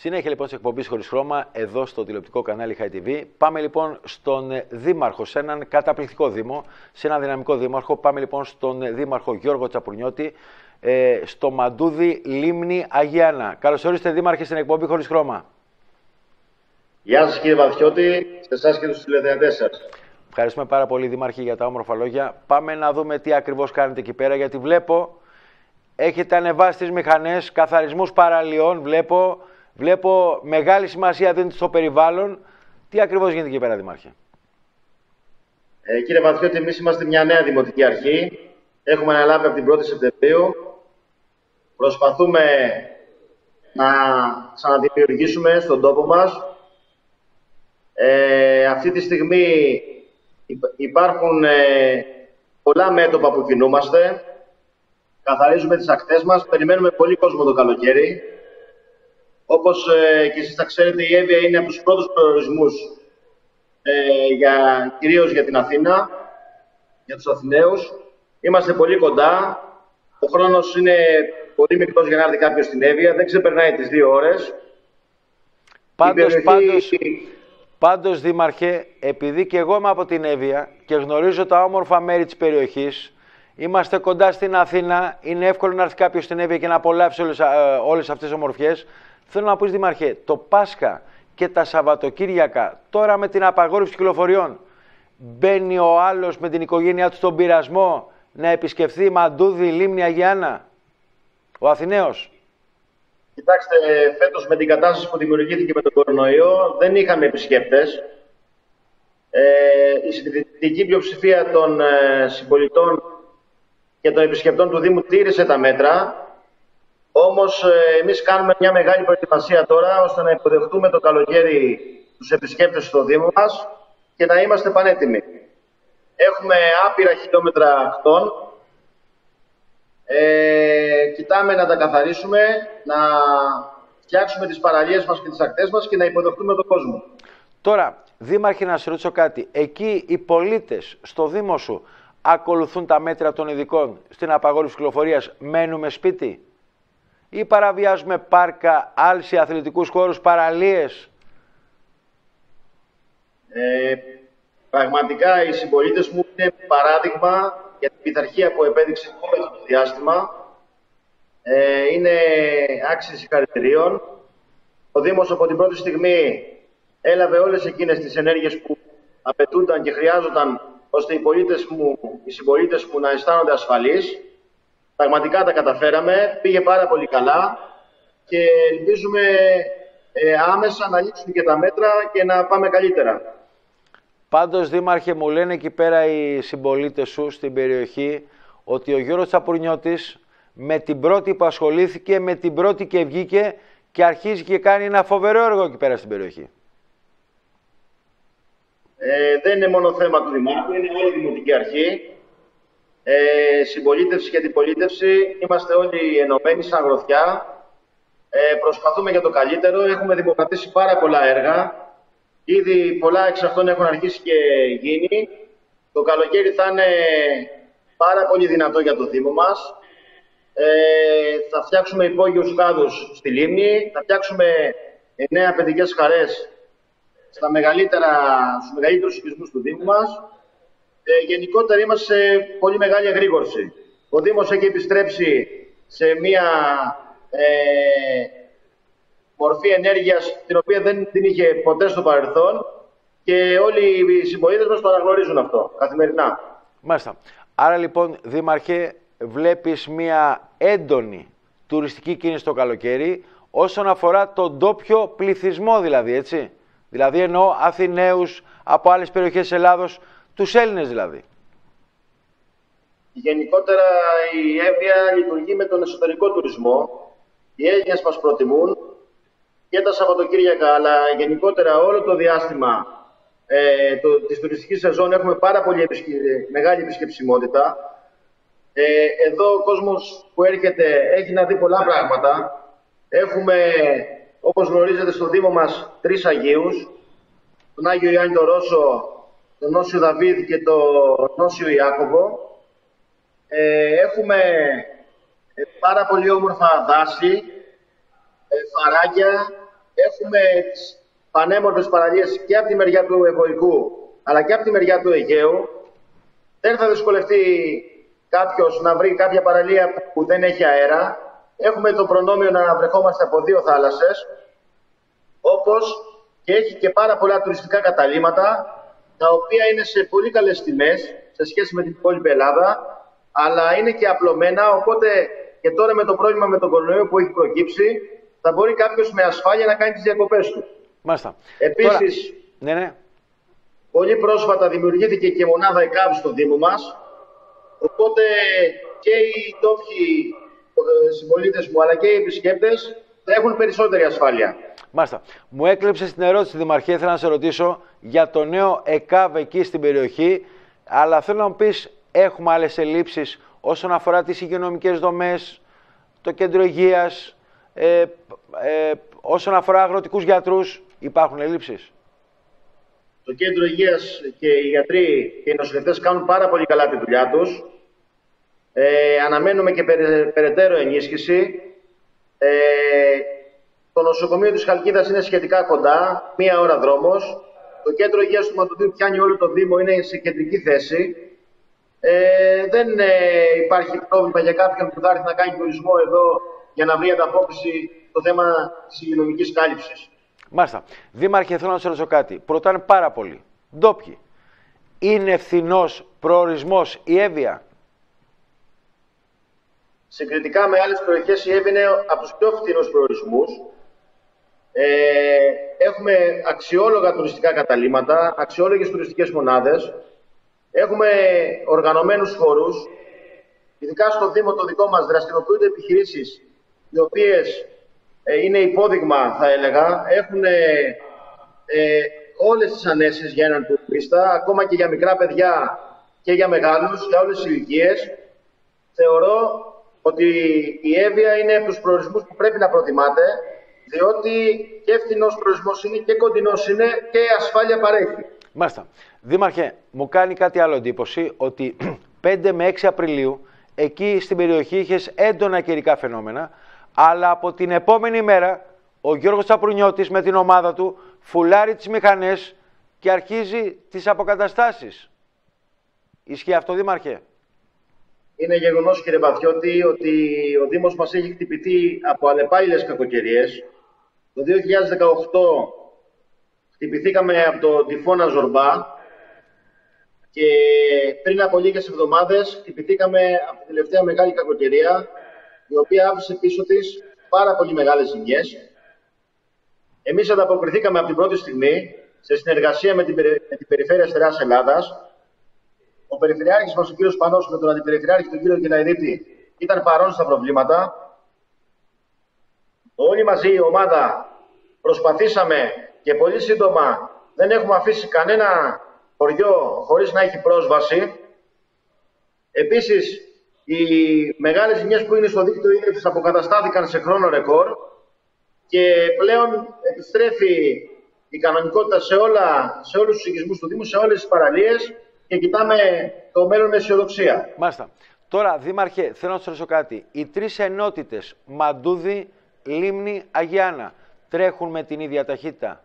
Συνέχεια λοιπόν της εκπομπής χωρίς χρώμα εδώ στο τηλεοπτικό κανάλι High TV. Πάμε λοιπόν στον ε, Δήμαρχο, σε έναν καταπληκτικό Δήμο, σε έναν δυναμικό Δήμαρχο. Πάμε λοιπόν στον ε, Δήμαρχο Γιώργο Τσαπουρνιώτη, ε, στο Μαντούδι Λίμνη Αγιάννα. Καλώς όριστε Δήμαρχε στην εκπομπή χωρίς χρώμα. Γεια σας κύριε Βαθιώτη, σε εσάς και τους τηλεθεατές σας. Ευχαριστούμε πάρα πολύ Δήμαρχοι για τα όμορφα λόγια. Πάμε να δούμε τι ακριβώς κάνετε εκεί πέρα, γιατί βλέπω έχετε ανεβάσει τις μηχανές, καθαρισμούς παραλίων, βλέπω Βλέπω μεγάλη σημασία δίνεται στο περιβάλλον. Τι ακριβώς γίνεται εκεί πέρα, Δημάρχε; Ε, κύριε Βαθιώτη, εμείς είμαστε μια νέα δημοτική αρχή. Έχουμε αναλάβει από την 1η Σεπτεμβρίου. Προσπαθούμε να ξαναδημιουργήσουμε στον τόπο μας. Ε, αυτή τη στιγμή υπάρχουν ε, πολλά μέτωπα που κινούμαστε. Καθαρίζουμε τις ακτές μας. Περιμένουμε πολύ κόσμο το καλοκαίρι. Όπως ε, και εσείς θα ξέρετε, η Εύβοια είναι από τους πρώτους προορισμούς ε, για, κυρίως για την Αθήνα, για τους Αθηναίους. Είμαστε πολύ κοντά. Ο χρόνος είναι πολύ μικρός για να έρθει κάποιος στην Εύβοια. Δεν ξεπερνάει τις δύο ώρες. Πάντως, πάντως, πάντως, Δήμαρχε, επειδή και εγώ είμαι από την Εύβοια και γνωρίζω τα όμορφα μέρη της περιοχής, Είμαστε κοντά στην Αθήνα. Είναι εύκολο να έρθει κάποιος στην Εύβοια και να απολαύσει όλες όλες αυτές τις ομορφιές. Θέλω να πεις Δημαρχέ, το Πάσχα και τα Σαββατοκύριακα, τώρα με την απαγόρευση κυκλοφοριών, μπαίνει ο άλλος με την οικογένειά του στον πειρασμό να επισκεφθεί Μαντούδη, Λίμνη, Αγιάννα, ο Αθηναίος. Κοιτάξτε, φέτος με την κατάσταση που δημιουργήθηκε με τον κορονοϊό δεν είχαμε επισκέπτες. Ε, η συντηρητική πλειοψηφία των ε, συμπολιτών και των επισκεπτών του Δήμου τήρησε τα μέτρα όμως ε, εμείς κάνουμε μια μεγάλη προετοιμασία τώρα ώστε να υποδεχτούμε το καλοκαίρι τους επισκέπτες στο Δήμο μας και να είμαστε πανέτοιμοι. Έχουμε άπειρα χιλιόμετρα ακτών. Ε, κοιτάμε να τα καθαρίσουμε, να φτιάξουμε τις παραλίες μας και τις ακτές μας και να υποδεχτούμε τον κόσμο. Τώρα, Δήμαρχε, να σε ρωτήσω κάτι. Εκεί οι πολίτες στο Δήμο σου ακολουθούν τα μέτρα των ειδικών στην απαγόρευση κυκλοφορίας, μένουμε σπίτι; Ή παραβιάζουμε πάρκα, άλση, αθλητικούς χώρους, παραλίες; Ε, πραγματικά οι συμπολίτες μου είναι παράδειγμα για την πειθαρχία που επέδειξε όλο αυτό το διάστημα. Ε, είναι άξιοι συγχαρητηρίων. Ο Δήμος από την πρώτη στιγμή έλαβε όλες εκείνες τις ενέργειες που απαιτούνταν και χρειάζονταν ώστε οι, πολίτες μου, οι συμπολίτες μου να αισθάνονται ασφαλείς. Πραγματικά τα καταφέραμε, πήγε πάρα πολύ καλά και ελπίζουμε ε, άμεσα να λήξουν και τα μέτρα και να πάμε καλύτερα. Πάντως, Δήμαρχε, μου λένε εκεί πέρα οι συμπολίτες σου στην περιοχή ότι ο Γιώργος Τσαπουρνιώτης με την πρώτη που ασχολήθηκε, με την πρώτη και βγήκε και αρχίζει και κάνει ένα φοβερό έργο εκεί πέρα στην περιοχή. Ε, δεν είναι μόνο θέμα του Δημάρχου, είναι όλη η Δημοτική Αρχή ε, συμπολίτευση και αντιπολίτευση. Είμαστε όλοι ενωμένοι σαν γροθιά. Ε, προσπαθούμε για το καλύτερο. Έχουμε δημοκρατήσει πάρα πολλά έργα. Ήδη πολλά εξ αυτών έχουν αρχίσει και γίνει. Το καλοκαίρι θα είναι πάρα πολύ δυνατό για το Δήμο μας. Ε, θα φτιάξουμε υπόγειους κάδους στη Λίμνη. Θα φτιάξουμε νέα παιδικές χαρές στα μεγαλύτερα, στους μεγαλύτερους οικισμούς του Δήμου μας ε, γενικότερα είμαστε σε πολύ μεγάλη εγρήγορση. Ο Δήμος έχει επιστρέψει σε μια ε, μορφή ενέργειας την οποία δεν την είχε ποτέ στο παρελθόν και όλοι οι συμπολίτες μας το αναγνωρίζουν αυτό καθημερινά. Μάλιστα. Άρα λοιπόν, Δήμαρχε, βλέπεις μια έντονη τουριστική κίνηση το καλοκαίρι όσον αφορά τον ντόπιο πληθυσμό δηλαδή, έτσι; Δηλαδή εννοώ Αθηναίους από άλλες περιοχές της Ελλάδος τους Έλληνες δηλαδή. Γενικότερα η Εύβοια λειτουργεί με τον εσωτερικό τουρισμό. Οι Έλληνες μας προτιμούν και τα Σαββατοκύριακα, αλλά γενικότερα όλο το διάστημα ε, το, της τουριστικής σεζόν έχουμε πάρα πολύ μεγάλη επισκεψιμότητα. Ε, εδώ ο κόσμος που έρχεται έχει να δει πολλά πράγματα. Έχουμε, όπως γνωρίζετε, στο Δήμο μας τρεις Αγίους. Τον Άγιο Ιωάννη το Ρώσο, τον Νόσιο Δαβίδ και τον Νόσιο Ιάκωβο. Ε, έχουμε ε, πάρα πολύ όμορφα δάση, ε, φαράγγια, έχουμε τις πανέμορφες παραλίες και από τη μεριά του Ευωικού αλλά και από τη μεριά του Αιγαίου. Δεν θα δυσκολευτεί κάποιος να βρει κάποια παραλία που δεν έχει αέρα. Έχουμε το προνόμιο να βρεχόμαστε από δύο θάλασσες, όπως και έχει και πάρα πολλά τουριστικά καταλήμματα, τα οποία είναι σε πολύ καλές τιμές σε σχέση με την υπόλοιπη Ελλάδα, αλλά είναι και απλωμένα, οπότε και τώρα με το πρόβλημα με τον κορονοϊό που έχει προκύψει, θα μπορεί κάποιος με ασφάλεια να κάνει τις διακοπές του. Μάλιστα. Επίσης, ναι, ναι. πολύ πρόσφατα δημιουργήθηκε και μονάδα ΕΚΑΒ στο Δήμο μας, οπότε και οι τόπιοι ε, συμπολίτες μου αλλά και οι επισκέπτες θα έχουν περισσότερη ασφάλεια. Μάλιστα. Μου έκλεψες την ερώτηση, Δημαρχέ. Θέλω να σε ρωτήσω για το νέο ΕΚΑΒ εκεί στην περιοχή. Αλλά θέλω να μου πεις, έχουμε άλλες ελλείψεις όσον αφορά τις υγειονομικές δομές, το κέντρο υγείας, ε, ε, όσον αφορά αγροτικούς γιατρούς, υπάρχουν ελλείψεις; Το κέντρο υγείας και οι γιατροί και οι νοσηλευτές κάνουν πάρα πολύ καλά τη δουλειά τους. Ε, αναμένουμε και περαιτέρω ενίσχυση. Ε, το νοσοκομείο της Χαλκίδας είναι σχετικά κοντά, μία ώρα δρόμος. Το κέντρο υγείας του Ματουδίου πιάνει όλο το Δήμο, είναι σε κεντρική θέση. Ε, δεν ε, υπάρχει πρόβλημα για κάποιον που θα έρθει να κάνει τουρισμό εδώ για να βρει ανταπόκριση στο θέμα της υγειονομικής κάλυψης. Μάλιστα. Δήμαρχε, θέλω να σα ρωτήσω κάτι. Προτάνε πάρα πολύ. Ντόπιοι. Είναι ευθυνός προορισμός η Εύβοια. Συγκριτικά με άλλες περιοχέ, η Εύβοια είναι από τους πιο φθηνούς προορισμούς. Ε, έχουμε αξιόλογα τουριστικά καταλήμματα, αξιόλογες τουριστικές μονάδες. Έχουμε οργανωμένους χώρους. Ειδικά στο Δήμο το δικό μας δραστηριοποιούνται επιχειρήσεις οι οποίες ε, είναι υπόδειγμα, θα έλεγα. Έχουν ε, ε, όλες τις ανέσεις για έναν τουρίστα, ακόμα και για μικρά παιδιά και για μεγάλους, για όλες τις ηλικίες. Θεωρώ ότι η Εύβοια είναι από τους προορισμούς που πρέπει να προτιμάτε διότι και φθηνός προορισμός είναι και κοντινός είναι και ασφάλεια παρέχει. Μάλιστα. Δήμαρχε, μου κάνει κάτι άλλο εντύπωση ότι 5 με 6 Απριλίου εκεί στην περιοχή είχες έντονα καιρικά φαινόμενα, αλλά από την επόμενη μέρα ο Γιώργος Τσαπρουνιώτης με την ομάδα του φουλάρει τις μηχανές και αρχίζει τις αποκαταστάσεις. Ισχύει αυτό, Δήμαρχε; Είναι γεγονός, κύριε Βαθιώτη, ότι ο Δήμος μας έχει χτυπηθεί από αλλεπάλληλες κακοκαιρίες. Το 2018 χτυπηθήκαμε από το τυφώνα Ζορμπά και πριν από λίγες εβδομάδες χτυπηθήκαμε από την τελευταία μεγάλη κακοκαιρία η οποία άφησε πίσω της πάρα πολύ μεγάλες ζημιές. Εμείς ανταποκριθήκαμε από την πρώτη στιγμή σε συνεργασία με την, με την Περιφέρεια Στεράς Ελλάδας. Ο Περιφερειάρχης μας, ο κύριος Πανός, με τον Αντιπεριφερειάρχη, τον κύριο Κυλαϊδίτη, ήταν παρόν στα προβλήματα. Όλοι μαζί η ομάδα προσπαθήσαμε και πολύ σύντομα δεν έχουμε αφήσει κανένα χωριό χωρίς να έχει πρόσβαση. Επίσης, οι μεγάλες ζημιές που είναι στο δίκτυο ίδρυψης αποκαταστάθηκαν σε χρόνο ρεκόρ και πλέον επιστρέφει η κανονικότητα σε, όλα, σε όλους τους οικισμούς του Δήμου, σε όλες τις παραλίες και κοιτάμε το μέλλον με αισιοδοξία. Μάλιστα. Τώρα, Δήμαρχε, θέλω να σας ρωτήσω κάτι. Οι τρεις ενότητες, Μαντούδη, Λίμνη, Αγιάνα, τρέχουν με την ίδια ταχύτητα;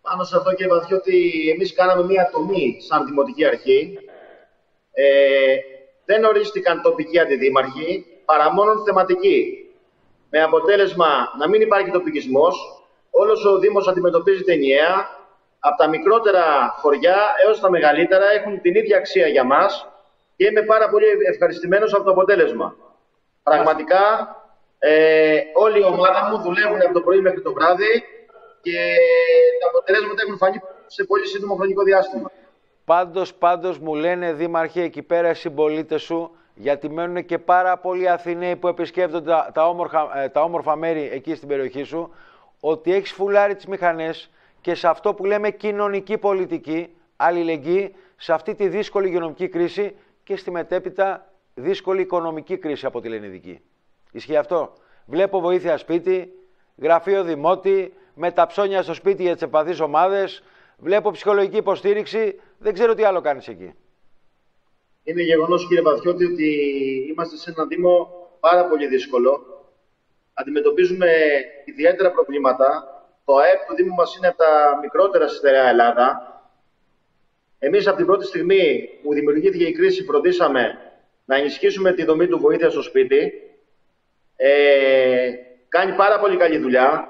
Πάνω σε αυτό, κύριε ότι εμείς κάναμε μία τομή σαν Δημοτική Αρχή. Ε, δεν ορίστηκαν τοπικοί αντιδήμαρχοι, παρά μόνο θεματικοί. Με αποτέλεσμα να μην υπάρχει τοπικισμός, όλος ο Δήμος αντιμετωπίζεται ενιαία, από τα μικρότερα χωριά έως τα μεγαλύτερα έχουν την ίδια αξία για μας και είμαι πάρα πολύ ευχαριστημένος από το αποτέλεσμα. Πραγματικά ε, όλη η ομάδα μου δουλεύουν από το πρωί μέχρι το βράδυ και τα αποτελέσματα έχουν φανεί σε πολύ σύντομο χρονικό διάστημα. Πάντως, πάντως μου λένε δήμαρχοι εκεί πέρα οι συμπολίτες σου, γιατί μένουν και πάρα πολλοί Αθηναίοι που επισκέπτονται τα, τα, όμορφα, ε, τα όμορφα μέρη εκεί στην περιοχή σου, ότι έχεις φουλάρει τις μηχανές και σε αυτό που λέμε κοινωνική πολιτική, αλληλεγγύη, σε αυτή τη δύσκολη υγειονομική κρίση και στη μετέπειτα δύσκολη οικονομική κρίση από τη Λενιδική. Ισχύει αυτό; Βλέπω βοήθεια σπίτι, γραφείο δημότη, με τα ψώνια στο σπίτι για τις ευπαθείς ομάδες. Βλέπω ψυχολογική υποστήριξη. Δεν ξέρω τι άλλο κάνεις εκεί. Είναι γεγονός, κύριε Βαθιώτη, ότι είμαστε σε ένα Δήμο πάρα πολύ δύσκολο. αντιμετωπίζουμε ιδιαίτερα προβλήματα. Το ΑΕΠ του Δήμου μας είναι από τα μικρότερα στη στερεά Ελλάδα. Εμείς από την πρώτη στιγμή που δημιουργήθηκε η κρίση φροντίσαμε να ενισχύσουμε τη δομή του βοήθεια στο σπίτι. Ε, κάνει πάρα πολύ καλή δουλειά.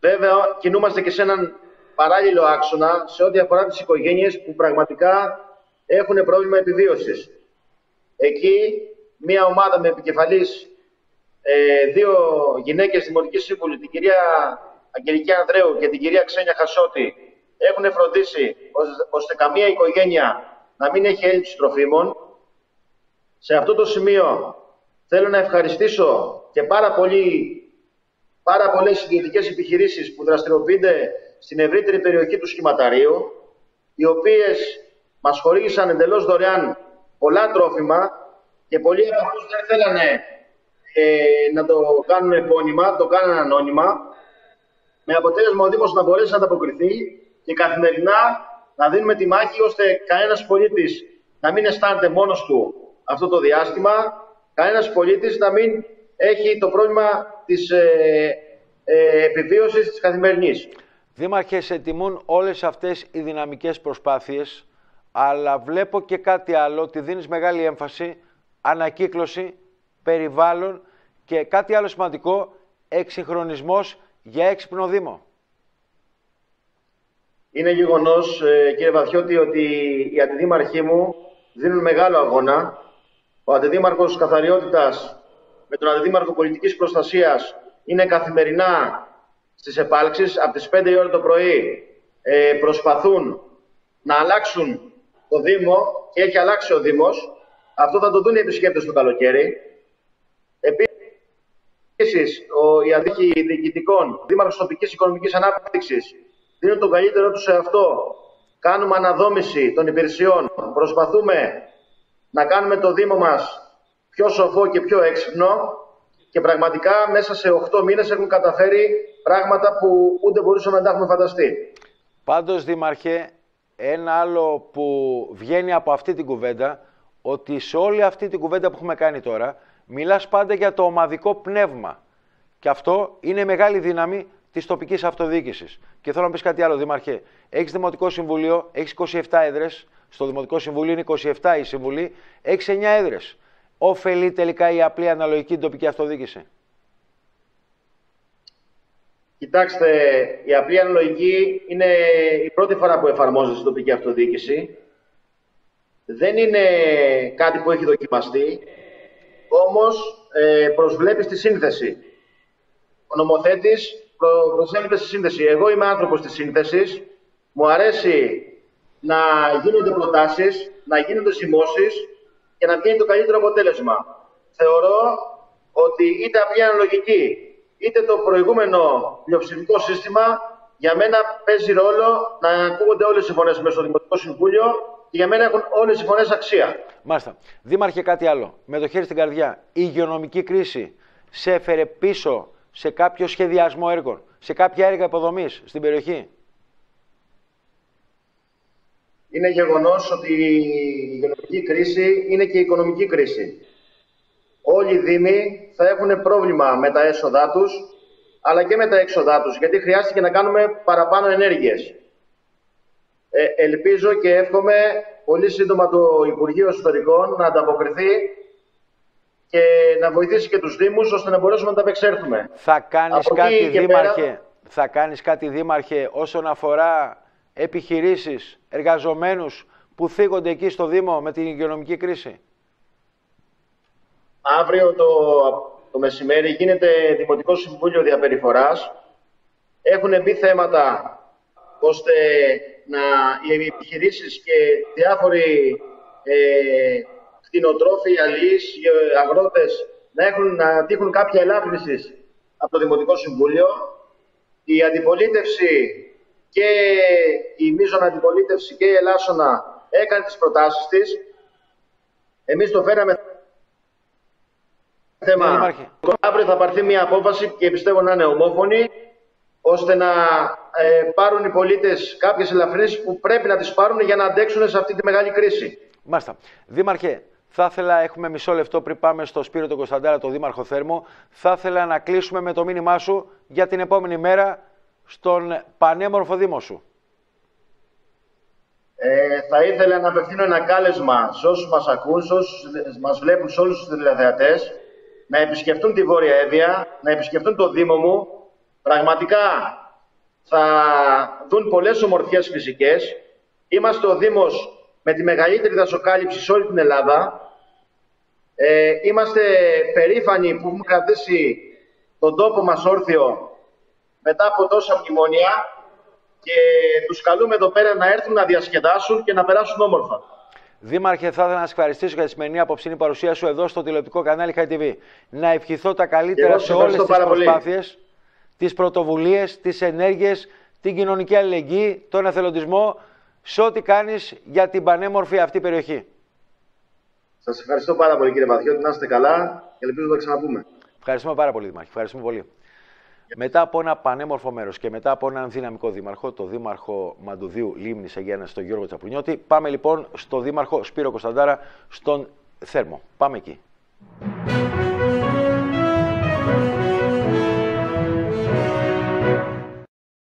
Βέβαια, κινούμαστε και σε έναν παράλληλο άξονα σε ό,τι αφορά τις οικογένειες που πραγματικά έχουν πρόβλημα επιβίωσης. Εκεί, μία ομάδα με επικεφαλής ε, δύο γυναίκες δημοτικοί σύμβουλοι, την κυρία Αγγελική Ανδρέου και την κυρία Ξένια Χασότη, έχουν φροντίσει ώστε καμία οικογένεια να μην έχει έλλειψη τροφίμων. Σε αυτό το σημείο θέλω να ευχαριστήσω και πάρα, πολύ, πάρα πολλές ιδιωτικές επιχειρήσεις που δραστηριοποιούνται στην ευρύτερη περιοχή του σχηματαρίου, οι οποίες μας χορήγησαν εντελώς δωρεάν πολλά τρόφιμα και πολλοί από αυτούς δεν θέλανε ε, να το κάνουν επώνυμα, το κάνανε ανώνυμα, με αποτέλεσμα ο Δήμος να μπορέσει να ανταποκριθεί και καθημερινά να δίνουμε τη μάχη ώστε κανένας πολίτης να μην αισθάνεται μόνος του αυτό το διάστημα, κανένας πολίτης να μην έχει το πρόβλημα της ε, ε, επιβίωσης της καθημερινής. Δήμαρχες, σε τιμούν όλες αυτές οι δυναμικές προσπάθειες, αλλά βλέπω και κάτι άλλο, ότι δίνεις μεγάλη έμφαση, ανακύκλωση, περιβάλλον και κάτι άλλο σημαντικό, εξυγχρονισμός για έξυπνο Δήμο. Είναι γεγονός, ε, κύριε Βαθιώτη, ότι οι αντιδήμαρχοί μου δίνουν μεγάλο αγώνα. Ο αντιδήμαρχος καθαριότητας με τον αντιδήμαρχο πολιτικής προστασίας είναι καθημερινά στις επάλξεις. Από τις 5 η ώρα το πρωί ε, προσπαθούν να αλλάξουν το Δήμο και έχει αλλάξει ο Δήμος. Αυτό θα το δουν οι επισκέπτες το καλοκαίρι. Επίσης, οι αντίχοι διοικητικών, δήμαρχος τοπικής οικονομικής ανάπτυξης, δίνουν τον καλύτερο του σε αυτό. Κάνουμε αναδόμηση των υπηρεσιών. Προσπαθούμε να κάνουμε το Δήμο μας πιο σοφό και πιο έξυπνο. Και πραγματικά μέσα σε 8 μήνες έχουν καταφέρει πράγματα που ούτε μπορούσαμε να τα έχουμε φανταστεί. Πάντως, Δήμαρχε, ένα άλλο που βγαίνει από αυτή την κουβέντα, ότι σε όλη αυτή την κουβέντα που έχουμε κάνει τώρα, μιλάς πάντα για το ομαδικό πνεύμα. Και αυτό είναι μεγάλη δύναμη της τοπικής αυτοδιοίκησης. Και θέλω να πεις κάτι άλλο, Δήμαρχε. Έχεις Δημοτικό Συμβούλιο, έχεις 27 έδρες. Στο Δημοτικό Συμβούλιο είναι 27 η Συμβουλή, έχεις 9 έδρες. Ωφελεί τελικά η απλή αναλογική τοπική αυτοδιοίκηση; Κοιτάξτε, η απλή αναλογική είναι η πρώτη φορά που εφαρμόζεται στην τοπική αυτοδιοίκηση. Δεν είναι κάτι που έχει δοκιμαστεί όμως ε, προσβλέπεις στη σύνθεση. Ο νομοθέτης προ, προσέλειπε στη σύνθεση. Εγώ είμαι άνθρωπος της σύνθεσης. Μου αρέσει να γίνονται προτάσεις, να γίνονται σημώσεις και να βγαίνει το καλύτερο αποτέλεσμα. Θεωρώ ότι είτε απλή αναλογική, είτε το προηγούμενο πλειοψηφικό σύστημα για μένα παίζει ρόλο να ακούγονται όλες οι φωνές μέσα στο Δημοτικό Συμβούλιο και για μένα έχουν όλες οι φωνές αξία. Μάλιστα. Δήμαρχε κάτι άλλο. Με το χέρι στην καρδιά. Η υγειονομική κρίση σε έφερε πίσω σε κάποιο σχεδιασμό έργων, σε κάποια έργα υποδομής στην περιοχή; Είναι γεγονός ότι η υγειονομική κρίση είναι και η οικονομική κρίση. Όλοι οι Δήμοι θα έχουν πρόβλημα με τα έσοδά τους, αλλά και με τα έξοδά τους, γιατί χρειάστηκε να κάνουμε παραπάνω ενέργειες. Ε, ελπίζω και εύχομαι πολύ σύντομα το Υπουργείο Ιστορικών να ανταποκριθεί και να βοηθήσει και τους Δήμους ώστε να μπορέσουμε να τα απεξέλθουμε. Θα κάνεις κάτι δήμαρχε, θα κάνεις κάτι δήμαρχε όσον αφορά επιχειρήσεις, εργαζομένους που θίγονται εκεί στο Δήμο με την υγειονομική κρίση; Αύριο το, το μεσημέρι γίνεται Δημοτικό Συμβούλιο Διαπεριφοράς. Έχουν μπει θέματα ώστε να, οι επιχειρήσεις και διάφοροι ε, κτηνοτρόφοι, αλληλείς, αγρότες να, έχουν, να τύχουν κάποια ελάφρυνσης από το Δημοτικό Συμβούλιο. Η αντιπολίτευση και η μείζων αντιπολίτευση και η Ελλάσσονα έκανε τις προτάσεις της. Εμείς το φέραμε θέμα. Αύριο θα πάρθει μια απόφαση και πιστεύω να είναι ομόφωνη ώστε να ε, πάρουν οι πολίτες κάποιες ελαφρύνσεις που πρέπει να τις πάρουν για να αντέξουν σε αυτή τη μεγάλη κρίση. Μάλιστα. Δήμαρχε, Θα ήθελα, έχουμε μισό λεπτό πριν πάμε στο Σπύρο τον Κωνσταντάρα, το Δήμαρχο Θέρμο. Θα ήθελα να κλείσουμε με το μήνυμά σου για την επόμενη μέρα στον πανέμορφο Δήμο σου. Ε, θα ήθελα να απευθύνω ένα κάλεσμα σε όσους μας ακούν, σε όσους μας βλέπουν, σε όλους τους τηλεθεατές, να επισκεφτούν τη Βόρεια Εύβοια, να επισκεφτούν το Δήμο μου. Πραγματικά θα δουν πολλές ομορφιές φυσικές. Είμαστε ο Δήμος με τη μεγαλύτερη δασοκάλυψη σε όλη την Ελλάδα. Ε, είμαστε περήφανοι που έχουμε κρατήσει τον τόπο μας όρθιο μετά από τόσα μνημόνια και τους καλούμε εδώ πέρα να έρθουν να διασκεδάσουν και να περάσουν όμορφα. Δήμαρχε, θα ήθελα να σα ευχαριστήσω για τη σημερινή απόψινή παρουσία σου εδώ στο τηλεοπτικό κανάλι High TV. Να ευχηθώ τα καλύτερα σε όλες τις προσπάθειες, τις πρωτοβουλίες, τις ενέργειες, την κοινωνική αλληλεγγύη, τον εθελοντισμό, σε ό,τι κάνεις για την πανέμορφη αυτή περιοχή. Σας ευχαριστώ πάρα πολύ, κύριε Βαθιώτη. Να είστε καλά και ελπίζω να τα ξαναπούμε. Ευχαριστούμε πάρα πολύ, Δήμαρχε. Ευχαριστούμε πολύ. Μετά από ένα πανέμορφο μέρος και μετά από έναν δυναμικό δήμαρχο, το δήμαρχο Μαντουδίου Λίμνη Αγένα, τον Γιώργο Τσαπρουνιώτη, πάμε λοιπόν στο δήμαρχο Σπύρο Κωνσταντάρα, στον Θέρμο. Πάμε εκεί.